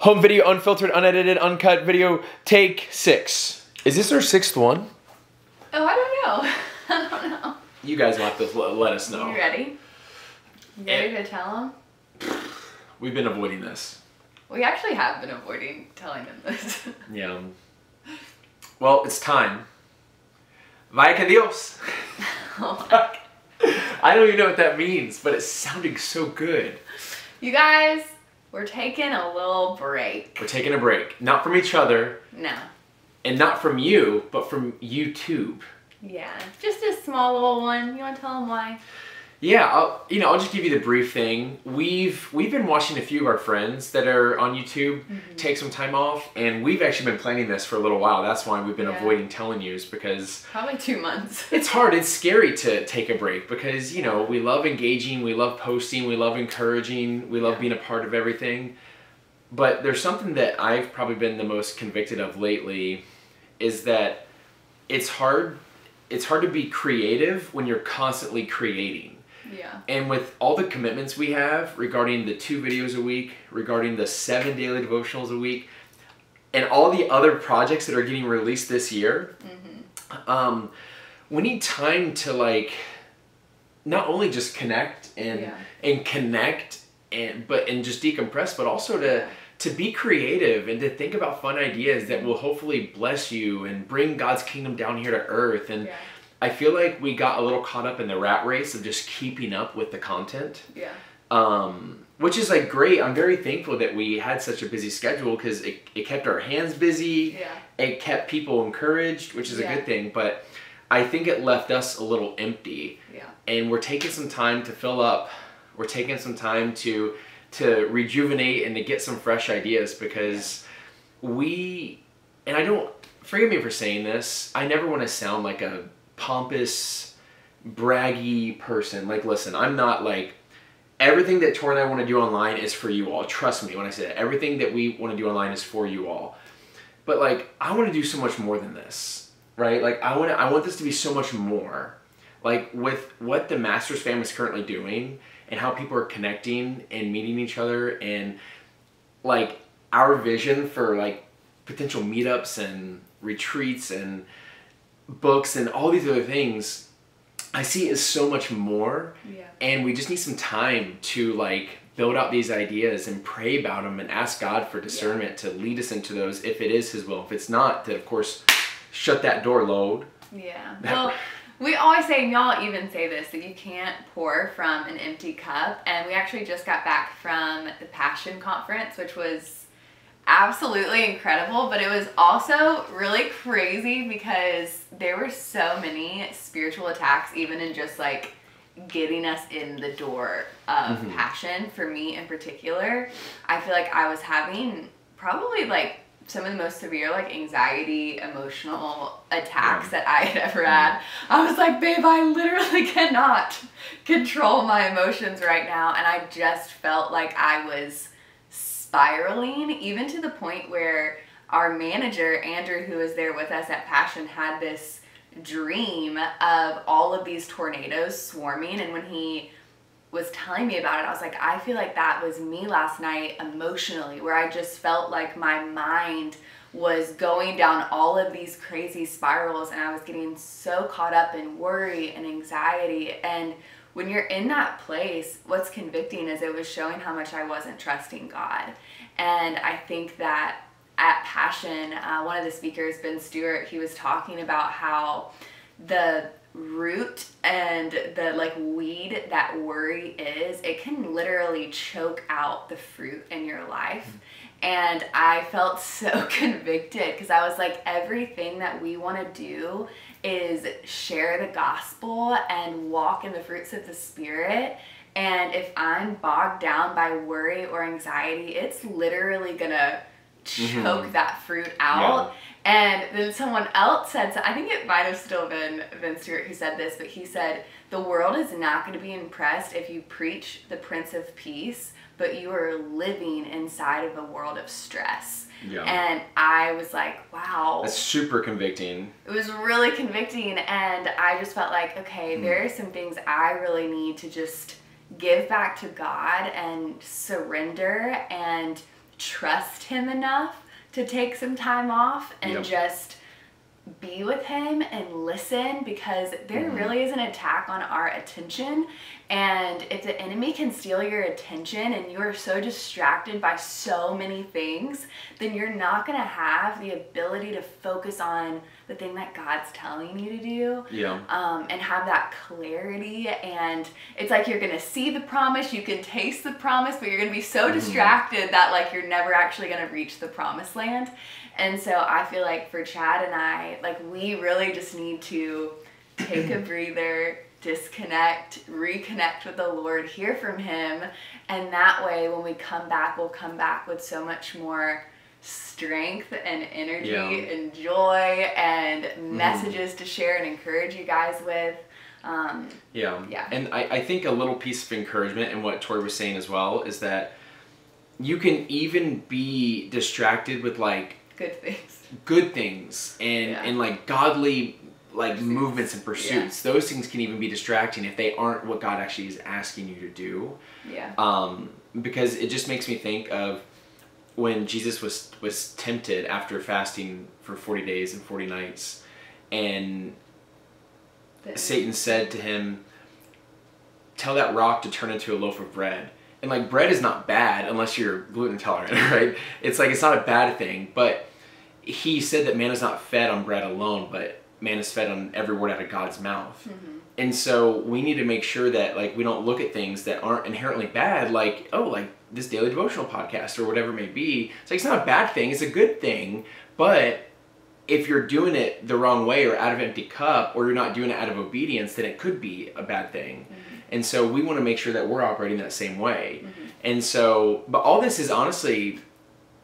Home video, unfiltered, unedited, uncut video, take six. Is this our sixth one? Oh, I don't know. I don't know. You guys will have to let us know. You ready? You ready eh. to tell them? We've been avoiding this. We actually have been avoiding telling them this. Yeah. Well, it's time. Vaya que Dios. Oh I don't even know what that means, but it's sounding so good. you guys, we're taking a little break. We're taking a break. Not from each other, No. and not from you, but from YouTube. Yeah, just a small little one. You want to tell them why? Yeah, I'll, you know, I'll just give you the brief thing. We've we've been watching a few of our friends that are on YouTube mm-hmm. take some time off, and we've actually been planning this for a little while. That's why we've been Yeah. avoiding telling you, is because Probably two months. it's hard. It's scary to take a break because you know we love engaging, we love posting, we love encouraging, we love Yeah. being a part of everything. But there's something that I've probably been the most convicted of lately, is that it's hard. It's hard to be creative when you're constantly creating. Yeah. And with all the commitments we have regarding the two videos a week, regarding the seven daily devotionals a week, and all the other projects that are getting released this year, um, we need time to like not only just connect and Yeah. and connect and but and just decompress, but also to to be creative and to think about fun ideas that will hopefully bless you and bring God's kingdom down here to earth and Yeah. I feel like we got a little caught up in the rat race of just keeping up with the content, Yeah. um, which is like great. I'm very thankful that we had such a busy schedule because it, it kept our hands busy. Yeah. It kept people encouraged, which is a good thing. But I think it left us a little empty, Yeah. and we're taking some time to fill up. We're taking some time to to rejuvenate and to get some fresh ideas because we and I don't forgive me for saying this. I never want to sound like a pompous, braggy person. Like, listen, I'm not like everything that Tor and I want to do online is for you all. Trust me when I say that. Everything that we want to do online is for you all. But like, I want to do so much more than this, right? Like, I want to, I want this to be so much more. Like with what the Masters fam is currently doing and how people are connecting and meeting each other and like our vision for like potential meetups and retreats and books and all these other things I see is so much more Yeah. and we just need some time to like build out these ideas and pray about them and ask God for discernment to lead us into those if it is his will if it's not then of course shut that door load Yeah. Well, we always say, and y'all even say this, that you can't pour from an empty cup. And we actually just got back from the Passion Conference, which was absolutely incredible, but it was also really crazy because there were so many spiritual attacks, even in just like getting us in the door of Mhm. passion for me in particular. I feel like I was having probably like some of the most severe like anxiety emotional attacks Yeah. that I had ever had. I was like, babe, I literally cannot control my emotions right now. And I just felt like I was spiraling, even to the point where our manager, Andrew, who was there with us at Passion, had this dream of all of these tornadoes swarming. And when he was telling me about it, I was like, I feel like that was me last night emotionally, where I just felt like my mind was going down all of these crazy spirals and I was getting so caught up in worry and anxiety. And when you're in that place, what's convicting is it was showing how much I wasn't trusting God. And I think that at Passion, uh, one of the speakers, Ben Stuart, he was talking about how the root and the like weed that worry is, it can literally choke out the fruit in your life. And I felt so convicted because I was like, everything that we want to do is share the gospel and walk in the fruits of the Spirit. And if I'm bogged down by worry or anxiety, it's literally gonna choke Mhm. that fruit out. And then someone else said, so I think it might have still been Vince Stewart who said this, but he said, the world is not going to be impressed if you preach the Prince of Peace, but you are living inside of a world of stress. Yeah. And I was like, wow. That's super convicting. It was really convicting, and I just felt like, okay, Hmm. there are some things I really need to just give back to God and surrender and trust him enough to take some time off and Yep. just be with him and listen because there Mhm. really is an attack on our attention and if the enemy can steal your attention and you are so distracted by so many things then you're not going to have the ability to focus on the thing that god's telling you to do Yeah. um, and have that clarity. And it's like you're gonna see the promise, you can taste the promise, but you're gonna be so Mhm. distracted that like you're never actually gonna reach the promised land. And so I feel like for Chad and I, like we really just need to take a breather, disconnect, reconnect with the Lord, hear from Him, and that way when we come back, we'll come back with so much more strength and energy Yeah. and joy and messages to share and encourage you guys with. Um, Yeah. Yeah. And I, I think a little piece of encouragement in what Tori was saying as well is that you can even be distracted with like good things. good things and Yeah. and like godly like Pursuits. movements and pursuits. Those things can even be distracting if they aren't what God actually is asking you to do. Yeah. Um, because it just makes me think of when Jesus was was tempted after fasting for 40 days and 40 nights and The- Satan said to him, Tell that rock to turn into a loaf of bread. And like bread is not bad unless you're gluten intolerant, right? It's like it's not a bad thing, but he said that man is not fed on bread alone, but man is fed on every word out of God's mouth. Mhm. And so we need to make sure that like we don't look at things that aren't inherently bad, like, oh, like this daily devotional podcast or whatever it may be. It's like it's not a bad thing, it's a good thing, but if you're doing it the wrong way or out of empty cup or you're not doing it out of obedience, then it could be a bad thing. And so we want to make sure that we're operating that same way. And so, but all this is honestly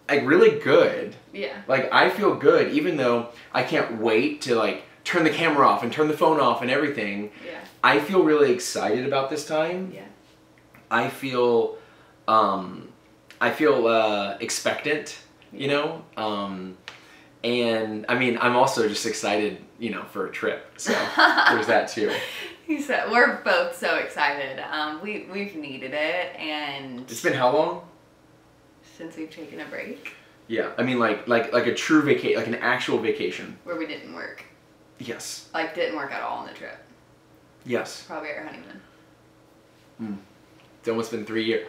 like really good. Yeah. Like I feel good even though I can't wait to like turn the camera off and turn the phone off and everything. Yeah. I feel really excited about this time. Yeah. I feel um I feel uh expectant, you know? Um and I mean, I'm also just excited, you know, for a trip. So there's that too. He said we're both so excited. Um, we we've needed it, and It's been how long? Since we've taken a break Yeah, I mean like like like a true vacation, like an actual vacation. where we didn't work, Yes. like didn't work at all on the trip. Yes. Probably our honeymoon. Hmm. It's almost been three years.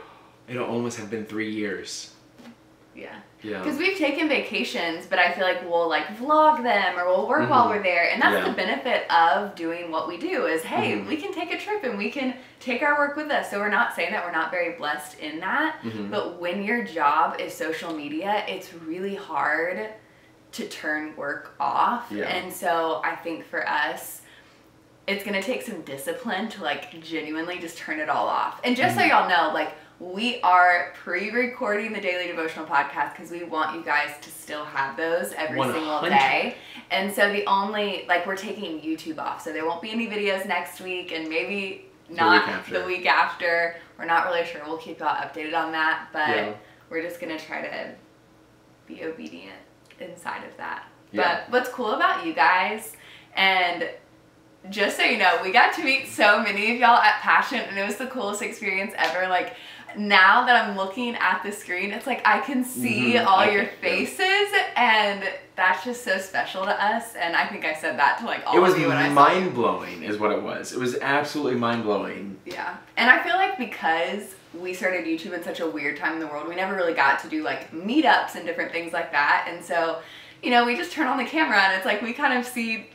It'll almost have been three years. Yeah. Yeah. Because we've taken vacations, but I feel like we'll like vlog them or we'll work while Mhm. we're there. And that's Yeah. the benefit of doing what we do is hey, Mhm. we can take a trip and we can take our work with us. So we're not saying that we're not very blessed in that. Mhm. But when your job is social media, it's really hard to turn work off. Yeah. And so I think for us, it's gonna take some discipline to like genuinely just turn it all off. And just so Mm-hmm. y'all know, like we are pre-recording the daily devotional podcast because we want you guys to still have those every single day. And so the only like we're taking YouTube off, so there won't be any videos next week, and maybe not week after. the week after. We're not really sure. We'll keep y'all updated on that, but Yeah. we're just gonna try to be obedient inside of that. Yeah. But what's cool about you guys, and just so you know, we got to meet so many of y'all at Passion, and it was the coolest experience ever. Like now that I'm looking at the screen, it's like I can see Mhm, all I your can- yeah. faces, and that's just so special to us. And I think I said that to like all it of you when I saw you. mind blowing, is what it was. It was absolutely mind blowing. Yeah. And I feel like because we started YouTube in such a weird time in the world, we never really got to do like meetups and different things like that. And so, you know, we just turn on the camera and it's like we kind of see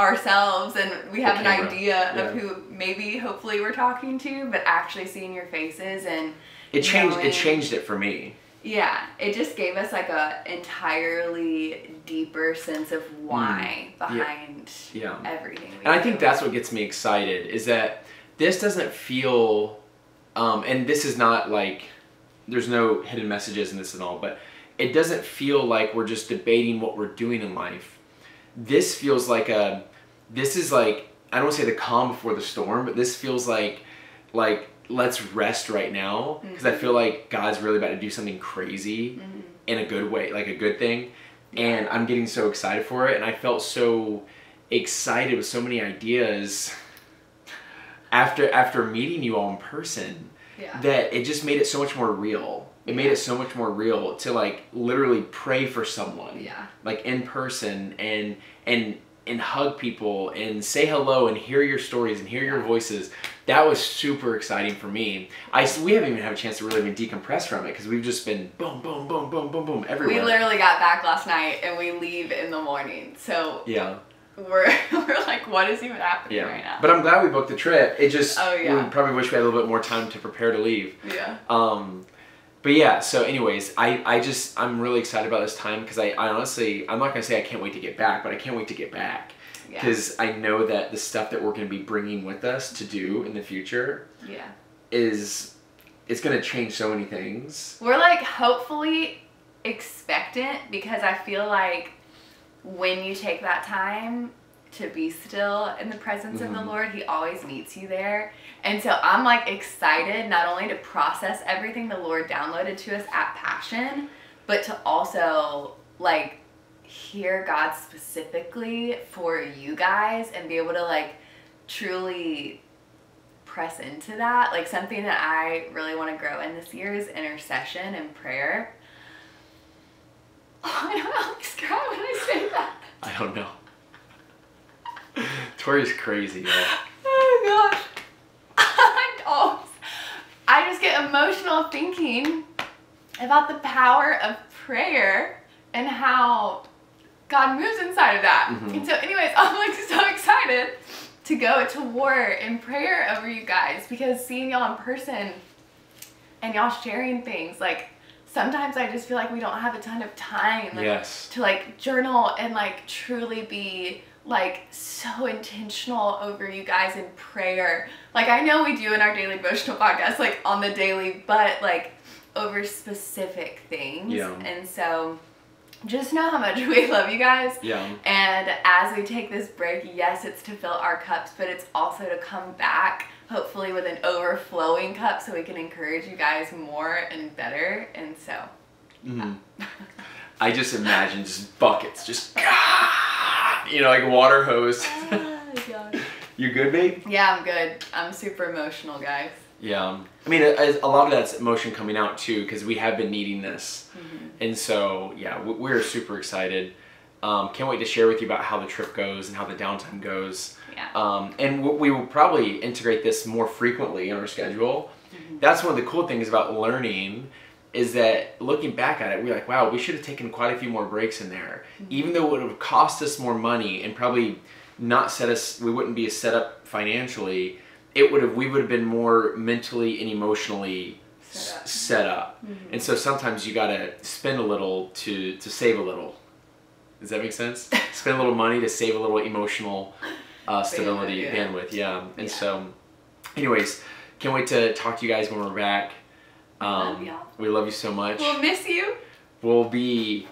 ourselves and we have an idea yeah. of who maybe hopefully we're talking to, but actually seeing your faces and It changed. Knowing- It changed it for me. yeah, it just gave us like a entirely deeper sense of why Mm. Behind Yeah. everything. We And I do. think that's what gets me excited is that this doesn't feel, um, and this is not like, there's no hidden messages in this and all, but it doesn't feel like we're just debating what we're doing in life. This feels like a, this is like, I don't want to say the calm before the storm, but this feels like, like, let's rest right now because I feel like God's really about to do something crazy Mhm. in a good way, like a good thing. And I'm getting so excited for it. And I felt so excited with so many ideas after after meeting you all in person Yeah. that it just made it so much more real. it made it so much more real to like literally pray for someone Yeah. like in person and and and hug people and say hello and hear your stories and hear your voices that was super exciting for me i s- we haven't even had a chance to really even decompress from it because we've just been boom boom boom boom boom boom everywhere We literally got back last night and we leave in the morning. So yeah we're we're like, what is even happening yeah right now? but i'm glad we booked the trip it just Oh, yeah. we probably wish we had a little bit more time to prepare to leave yeah. Um, but yeah, so anyways, I, I just I'm really excited about this time because I, I honestly I'm not gonna say I can't wait to get back, but I can't wait to get back Yeah. because I know that the stuff that we're gonna be bringing with us to do in the future Yeah. is it's gonna change so many things. We're like hopefully expectant because I feel like when you take that time to be still in the presence of the Mhm. Lord, He always meets you there. And so I'm like excited not only to process everything the Lord downloaded to us at Passion, but to also like hear God specifically for you guys and be able to like truly press into that. Like something that I really want to grow in this year is intercession and prayer. I don't know how to describe when I say that. I don't know. Tori's crazy, yo. Oh gosh. I I just get emotional thinking about the power of prayer and how God moves inside of that. Mhm. And so, anyways, I'm like so excited to go to war in prayer over you guys because seeing y'all in person and y'all sharing things like sometimes I just feel like we don't have a ton of time Yes. to like journal and like truly be like so intentional over you guys in prayer. Like I know we do in our daily devotional podcast, like on the daily, but like over specific things. Yeah. And so just know how much we love you guys. Yeah. And as we take this break, yes, it's to fill our cups, but it's also to come back, hopefully with an overflowing cup so we can encourage you guys more and better. And so, Mhm. I just imagine just buckets, just you know, like a water hose. you good, babe? yeah, I'm good. I'm super emotional, guys. Yeah. I mean, a, a lot of that's emotion coming out too, because we have been needing this. Mm-hmm. And so, yeah, we- we're super excited. Um, can't wait to share with you about how the trip goes and how the downtime goes. Yeah. Um, and w- we will probably integrate this more frequently in our schedule. That's one of the cool things about learning is that looking back at it, we're like, wow, we should have taken quite a few more breaks in there. Even though it would have cost us more money and probably not set us, we wouldn't be set up financially. It would have, we would have been more mentally and emotionally Set up. s- set up. And so sometimes you gotta spend a little to to save a little. Does that make sense? spend a little money to save a little emotional uh, stability yeah. bandwidth. Yeah. And Yeah. so, anyways, can't wait to talk to you guys when we're back. Um, we love you so much. We'll miss you. We'll be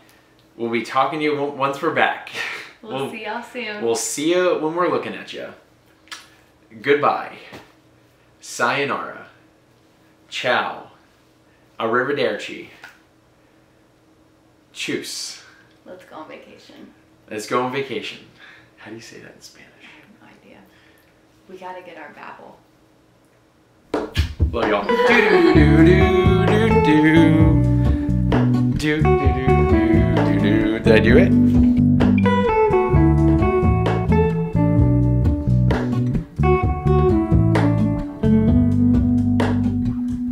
we'll be talking to you once we're back. We'll, see y'all soon. We'll see you when we're looking at you. Goodbye. Sayonara. Ciao. Arrivederci. Tschüss. Let's go on vacation. Let's go on vacation. How do you say that in Spanish? I have no idea. We gotta get our Babbel. Love y'all. Do do do do do do do do do do do do. Did I do it?